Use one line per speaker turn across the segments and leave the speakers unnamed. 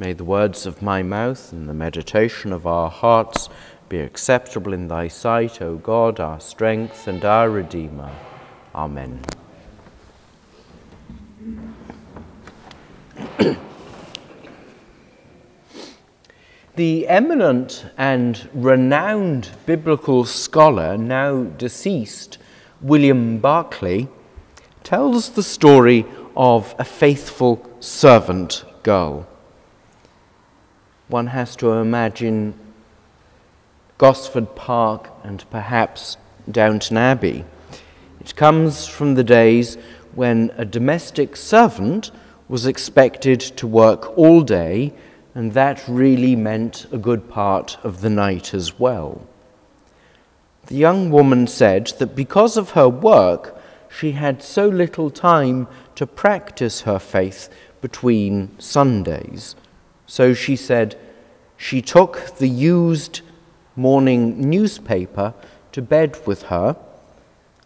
May the words of my mouth and the meditation of our hearts be acceptable in thy sight, O God, our strength and our Redeemer. Amen. the eminent and renowned biblical scholar, now deceased, William Barclay, tells the story of a faithful servant girl. One has to imagine Gosford Park and perhaps Downton Abbey. It comes from the days when a domestic servant was expected to work all day, and that really meant a good part of the night as well. The young woman said that because of her work, she had so little time to practice her faith between Sundays. So she said she took the used morning newspaper to bed with her,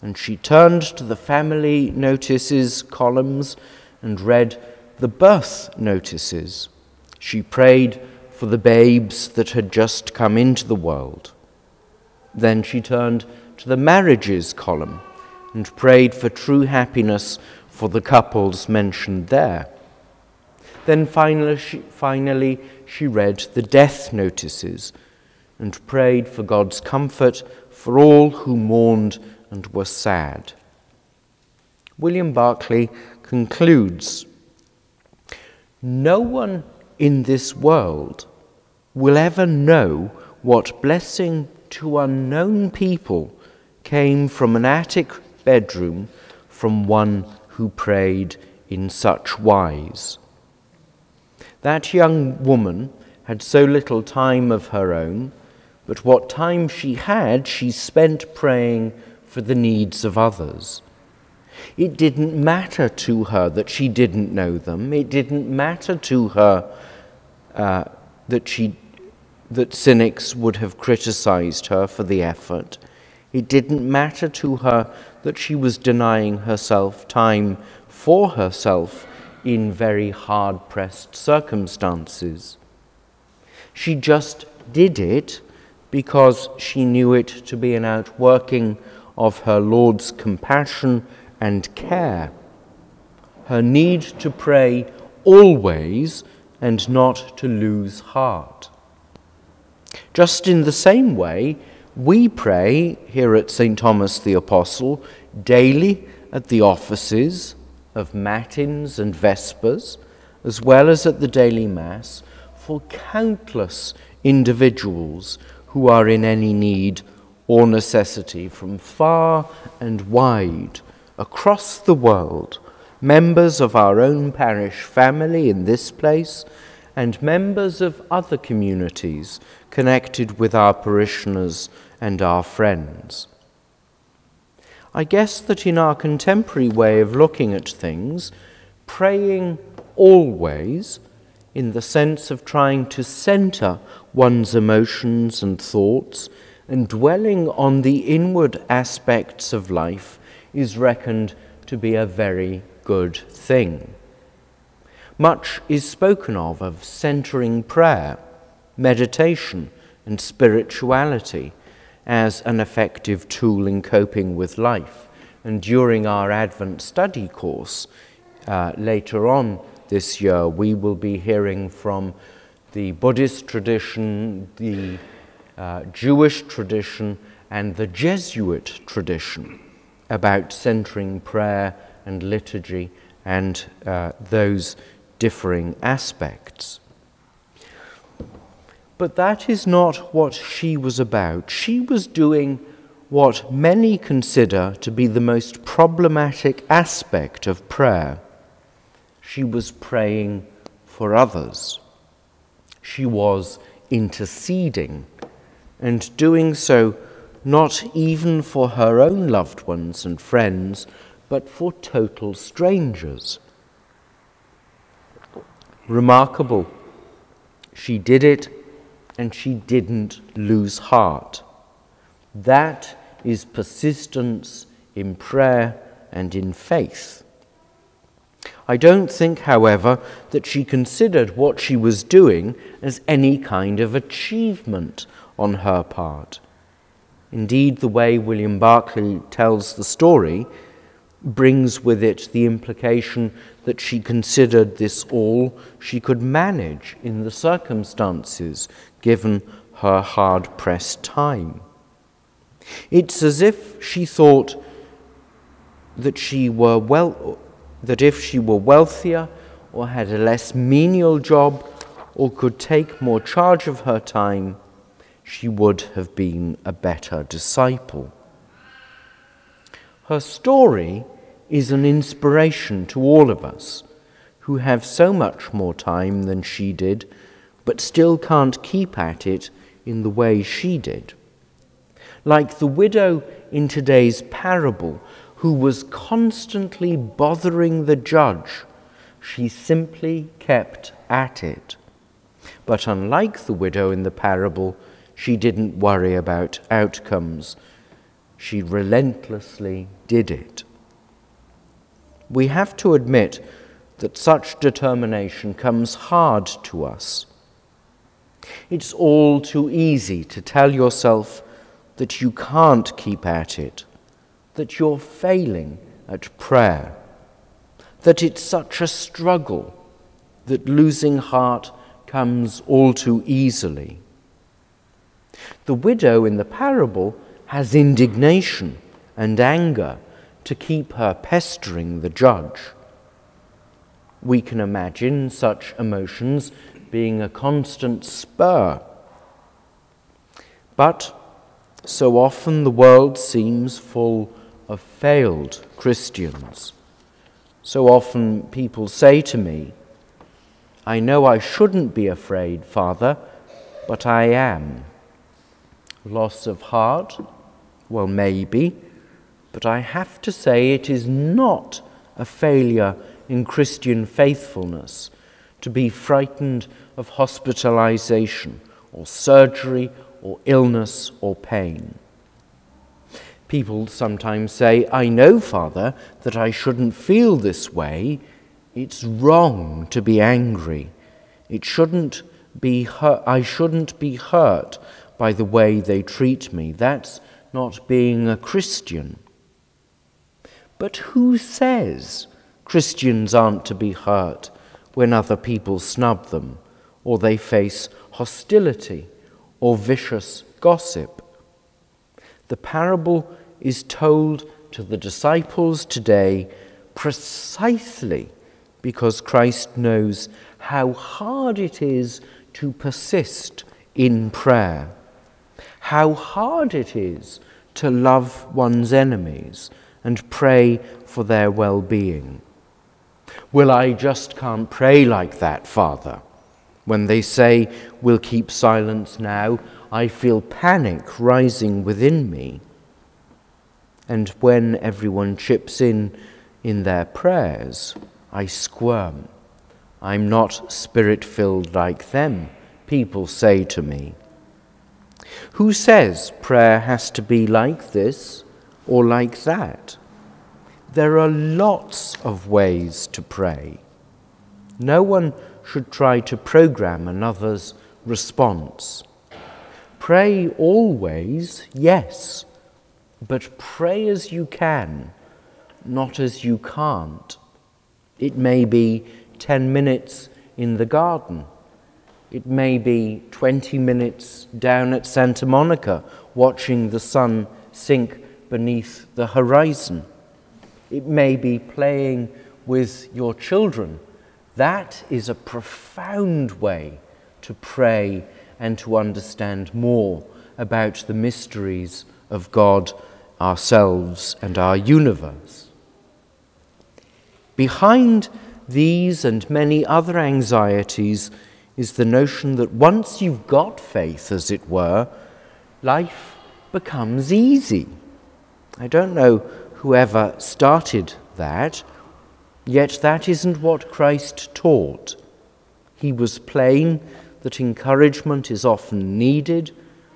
and she turned to the family notices columns and read the birth notices. She prayed for the babes that had just come into the world. Then she turned to the marriages column and prayed for true happiness for the couples mentioned there. Then finally she, finally, she read the death notices and prayed for God's comfort for all who mourned and were sad. William Barclay concludes No one in this world will ever know what blessing to unknown people came from an attic bedroom from one who prayed in such wise. That young woman had so little time of her own, but what time she had, she spent praying for the needs of others. It didn't matter to her that she didn't know them. It didn't matter to her uh, that, she, that cynics would have criticized her for the effort. It didn't matter to her that she was denying herself time for herself in very hard pressed circumstances. She just did it because she knew it to be an outworking of her Lord's compassion and care. Her need to pray always and not to lose heart. Just in the same way, we pray here at St. Thomas the Apostle daily at the offices of Matins and Vespers, as well as at the daily Mass, for countless individuals who are in any need or necessity from far and wide across the world, members of our own parish family in this place, and members of other communities connected with our parishioners and our friends. I guess that in our contemporary way of looking at things, praying always, in the sense of trying to center one's emotions and thoughts and dwelling on the inward aspects of life, is reckoned to be a very good thing. Much is spoken of of centering prayer, meditation, and spirituality as an effective tool in coping with life. And during our Advent study course uh, later on this year, we will be hearing from the Buddhist tradition, the uh, Jewish tradition, and the Jesuit tradition about centering prayer and liturgy and uh, those differing aspects. But that is not what she was about. She was doing what many consider to be the most problematic aspect of prayer. She was praying for others. She was interceding and doing so not even for her own loved ones and friends, but for total strangers. Remarkable. She did it and she didn't lose heart. That is persistence in prayer and in faith. I don't think, however, that she considered what she was doing as any kind of achievement on her part. Indeed, the way William Barclay tells the story brings with it the implication that she considered this all she could manage in the circumstances given her hard pressed time. It's as if she thought that she were well that if she were wealthier or had a less menial job or could take more charge of her time, she would have been a better disciple. Her story is an inspiration to all of us who have so much more time than she did, but still can't keep at it in the way she did. Like the widow in today's parable who was constantly bothering the judge. She simply kept at it. But unlike the widow in the parable, she didn't worry about outcomes. She relentlessly did it. We have to admit that such determination comes hard to us. It's all too easy to tell yourself that you can't keep at it that you're failing at prayer, that it's such a struggle, that losing heart comes all too easily. The widow in the parable has indignation and anger to keep her pestering the judge. We can imagine such emotions being a constant spur. But so often the world seems full of failed Christians. So often people say to me, I know I shouldn't be afraid, Father, but I am. Loss of heart? Well, maybe, but I have to say it is not a failure in Christian faithfulness to be frightened of hospitalization or surgery or illness or pain. People sometimes say, I know, Father, that I shouldn't feel this way. It's wrong to be angry. It shouldn't be hurt, I shouldn't be hurt by the way they treat me. That's not being a Christian. But who says Christians aren't to be hurt when other people snub them, or they face hostility or vicious gossip? The parable is told to the disciples today precisely because Christ knows how hard it is to persist in prayer, how hard it is to love one's enemies and pray for their well being. Well, I just can't pray like that, Father. When they say, We'll keep silence now, I feel panic rising within me. And when everyone chips in in their prayers, I squirm. I'm not spirit filled like them, people say to me. Who says prayer has to be like this or like that? There are lots of ways to pray. No one should try to program another's response. Pray always, yes, but pray as you can, not as you can't. It may be 10 minutes in the garden. It may be 20 minutes down at Santa Monica watching the sun sink beneath the horizon. It may be playing with your children. That is a profound way to pray and to understand more about the mysteries of God ourselves, and our universe. Behind these and many other anxieties is the notion that once you've got faith, as it were, life becomes easy. I don't know whoever started that, yet that isn't what Christ taught. He was plain that encouragement is often needed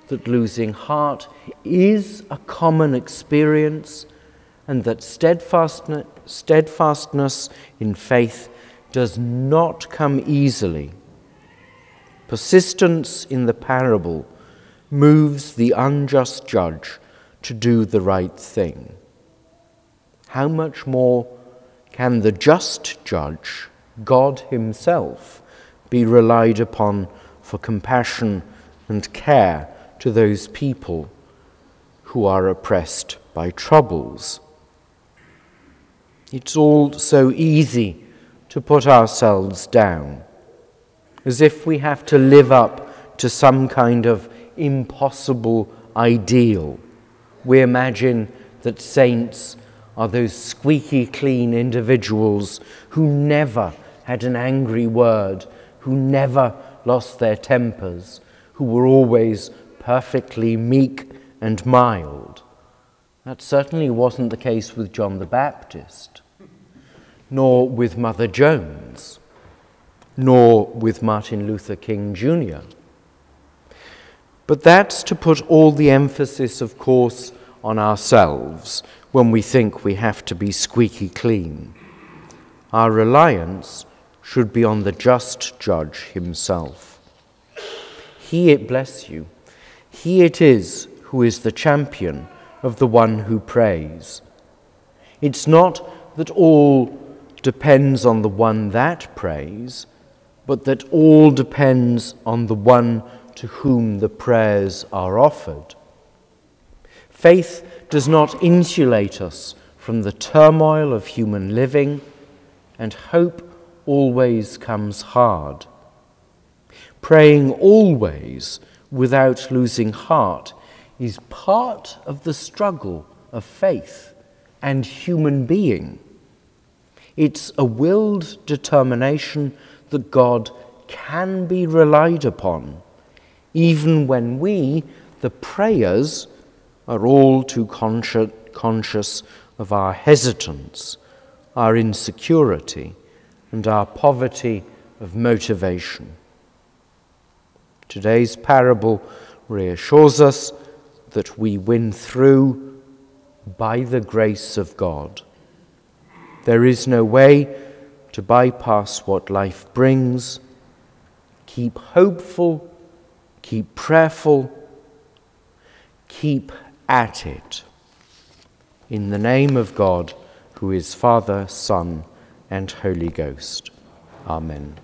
that losing heart is a common experience and that steadfastness, steadfastness in faith does not come easily. Persistence in the parable moves the unjust judge to do the right thing. How much more can the just judge, God Himself, be relied upon for compassion and care to those people who are oppressed by troubles? It's all so easy to put ourselves down, as if we have to live up to some kind of impossible ideal. We imagine that saints are those squeaky clean individuals who never had an angry word, who never lost their tempers, who were always perfectly meek and mild. That certainly wasn't the case with John the Baptist, nor with Mother Jones, nor with Martin Luther King Jr. But that's to put all the emphasis, of course, on ourselves when we think we have to be squeaky clean. Our reliance should be on the just judge himself. He it bless you. He it is who is the champion of the one who prays. It's not that all depends on the one that prays, but that all depends on the one to whom the prayers are offered. Faith does not insulate us from the turmoil of human living, and hope always comes hard. Praying always without losing heart is part of the struggle of faith and human being. It's a willed determination that God can be relied upon even when we, the prayers, are all too consci- conscious of our hesitance, our insecurity, and our poverty of motivation. Today's parable reassures us that we win through by the grace of God. There is no way to bypass what life brings. Keep hopeful keep prayerful, keep at it. In the name of God, who is Father, Son, and Holy Ghost. Amen.